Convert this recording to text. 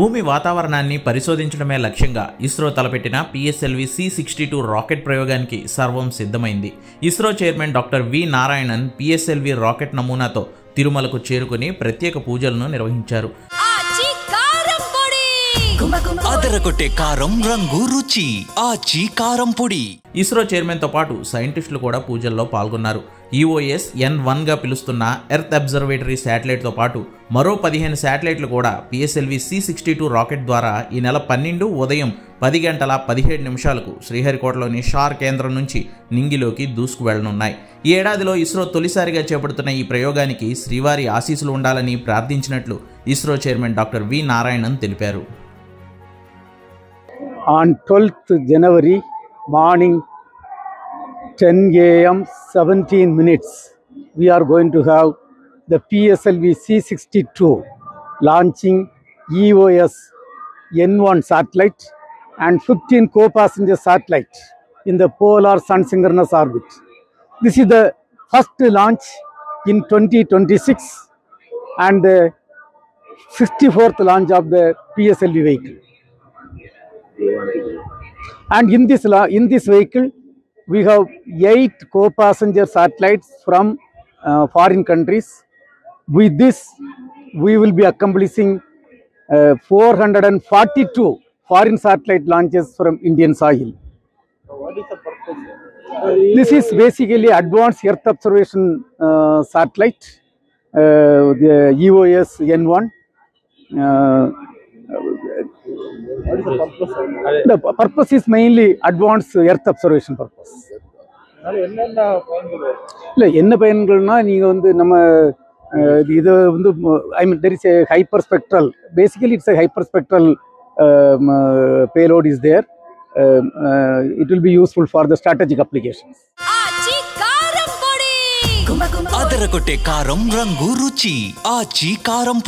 భూమి వాతావరణాన్ని పరిశోధించడమే లక్ష్యంగా ఇస్రో తలపెట్టిన PSLV C sixty two rocket ప్రయోగానికి సర్వం సిద్ధమైంది. ISRO chairman doctor V Narayanan PSLV rocket నమూనాతో తిరుమలకు చేరుకుని ప్రత్యేక పూజలను నిర్వహించారు. ఆచి కారం పొడి! అదరగొట్టే కారం రంగు రుచి. ఆచి కారం పొడి. ఇస్రో చైర్మన్తో పాటు సైంటిస్టులు కూడా పూజల్లో పాల్గొన్నారు. ఈఓఎస్ ఎన్ వన్గా పిలుస్తున్న ఎర్త్ అబ్జర్వేటరీ శాటిలైట్తో పాటు మరో పదిహేను శాటిలైట్లు కూడా PSLV C sixty two rocket ద్వారా ఈ నెల పన్నెండు ఉదయం పది గంటల పదిహేడు నిమిషాలకు శ్రీహరికోటలోని షార్ కేంద్రం నుంచి నింగిలోకి దూసుకువెళ్ళనున్నాయి. ఈ ఏడాదిలో ఇస్రో తొలిసారిగా చేపడుతున్న ఈ ప్రయోగానికి శ్రీవారి ఆశీస్సులు ఉండాలని ప్రార్థించినట్లు ISRO chairman doctor V Narayanan తెలిపారు. On twelfth January morning 10 a.m. 17 minutes we are going to have the PSLV C62 launching EOS N1 satellite and 15 co-passenger satellite in the polar sun synchronous orbit. This is the first launch in 2026 and the 64th launch of the PSLV vehicle. And in this in this vehicle, we have eight co-passenger satellites from uh, foreign countries. With this, we will be accomplishing uh, 442 foreign satellite launches from Indian soil. This is basically advanced Earth observation uh, satellite, uh, the EOS N1. Uh, purpose is mainly advance earth observation purpose purpose. இல்லை என்ன பயன்கள்னா நீங்கள் வந்து நம்ம இது வந்து I mean there is a hyperspectral basically it's a hyperspectral payload is there it will be useful for the strategic applications காரம் ಕಾರಂ ರಂಗು ರುಚಿ ಆಚಿ ಕಾರಂ